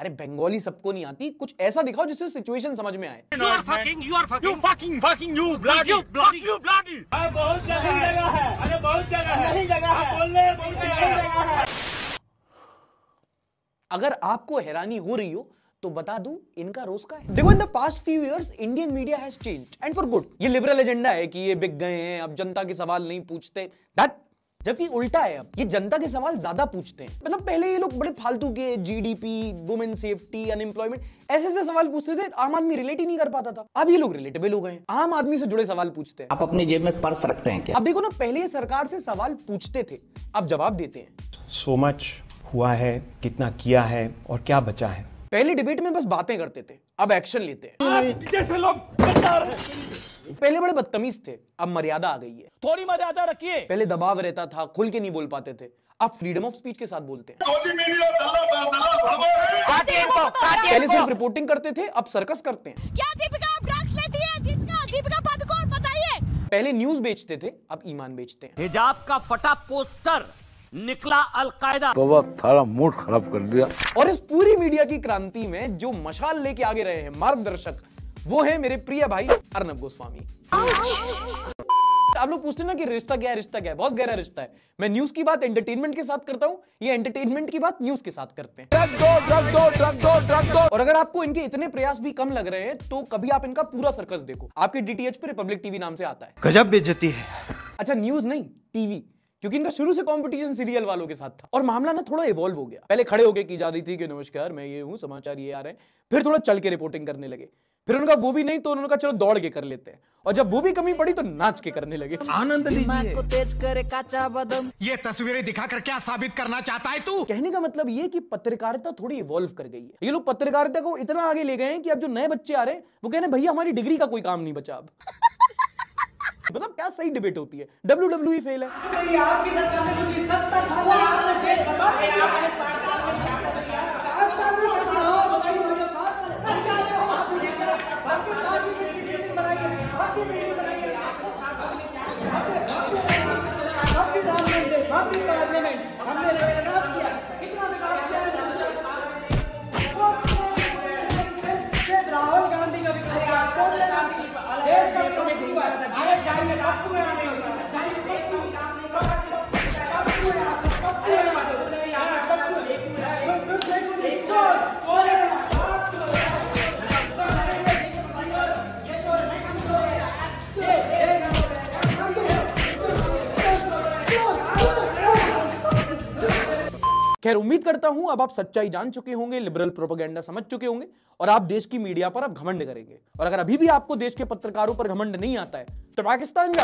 अरे बंगाली सबको नहीं आती। कुछ ऐसा दिखाओ जिससे सिचुएशन समझ में आए। Are fucking, you are fucking. You fucking fucking you bloody You bloody- fuck you bloody बहुत जगह है। अरे बहुत जगह है। नहीं जगह है। बोलने बहुत जगह है। अगर आपको हैरानी हो रही हो तो बता दूँ इनका रोज का है। देखो in the past few years Indian media has changed and for good ये लिबरल एजेंडा है कि ये बिक गए हैं अब जनता के सवाल नहीं पूछते। दैट जबकि उल्टा है अब ये जनता के सवाल ज़्यादा पूछते हैं। मतलब पहले ये लोग बड़े फालतू के जीडीपी वुमेन सेफ्टी अनएम्प्लॉयमेंट ऐसे ऐसे सवाल पूछते थे आम आदमी रिलेट ही नहीं कर पाता था। अब ये लोग रिलेटेबल हो गए आम आदमी से जुड़े सवाल पूछते हैं। आप अपनी जेब में पर्स रखते हैं क्या? अब देखो ना पहले ये सरकार से सवाल पूछते थे अब जवाब देते हैं। सो मच हुआ है कितना किया है और क्या बचा है? पहले डिबेट में बस बातें करते थे अब एक्शन लेते हैं। जैसे लोग पहले बड़े बदतमीज थे अब मर्यादा आ गई है। थोड़ी मर्यादा रखिए। पहले दबाव रहता था खुल के नहीं बोल पाते थे। अब फ्रीडम ऑफ़ स्पीच के साथ बोलते हैं। है। पहले सिर्फ़ रिपोर्टिंग करते थे अब सर्कस करते हैं। क्या दीपिका आप ड्रग्स लेती है? दीपिका दीपिका पादुकोण बताइए। पहले न्यूज़ बेचते थे अब ईमान बेचते हैं। हिजाब का फटा पोस्टर निकला अलकायदा। बाबा थारा मूड खराब कर दिया। और इस पूरी मीडिया की क्रांति में जो मशाल लेके आगे रहे हैं मार्गदर्शक वो है मेरे प्रिय भाई अर्नब गोस्वामी। आप लोग पूछते ना कि रिश्ता क्या है रिश्ता क्या है? बहुत गहरा रिश्ता है। मैं न्यूज़ की बात एंटरटेनमेंट के साथ करता हूँ ये एंटरटेनमेंट की बात न्यूज़ के साथ करते हैं। ड्रग दो ड्रग दो ड्रग दो ड्रग दो और अगर आपको इनके इतने प्रयास भी कम लग रहे हैं तो कभी आप इनका पूरा सर्कस देखो। आपके डीटीएच पे रिपब्लिक टीवी नाम से आता है। गजब बेइज्जती है। अच्छा न्यूज़ नहीं टीवी क्योंकि इनका शुरू से कंपटीशन सीरियल वालों के साथ था। और मामला ना थोड़ा इवॉल्व हो गया। पहले खड़े होके की जा रही थी कि नमस्कार मैं ये हूँ समाचार ये आ रहे हैं। फिर थोड़ा चल के रिपोर्टिंग करने लगे। फिर उनका वो भी नहीं तो उन्होंने कहा चलो दौड़ के कर लेते हैं। और जब वो भी कमी पड़ी तो नाच के करने लगे। आनंद लीजिए। तेज करे काचा बदम। ये तस्वीरें दिखाकर क्या साबित करना चाहता है तू? कहने का मतलब ये कि पत्रकारिता थोड़ी इवॉल्व कर गई है। ये लोग पत्रकारिता को इतना आगे ले गए हैं कि अब जो नए बच्चे आ रहे हैं वो कह रहे हैं भैया हमारी डिग्री का कोई काम नहीं बचा अब। सही डिबेट होती है डब्ल्यू डब्ल्यू फेल है जाएँगे खैर, उम्मीद करता हूँ अब आप सच्चाई जान चुके होंगे लिबरल प्रोपोगेंडा समझ चुके होंगे, और आप देश की मीडिया पर अब घमंड करेंगे। और अगर अभी भी आपको देश के पत्रकारों पर घमंड नहीं आता है तो पाकिस्तान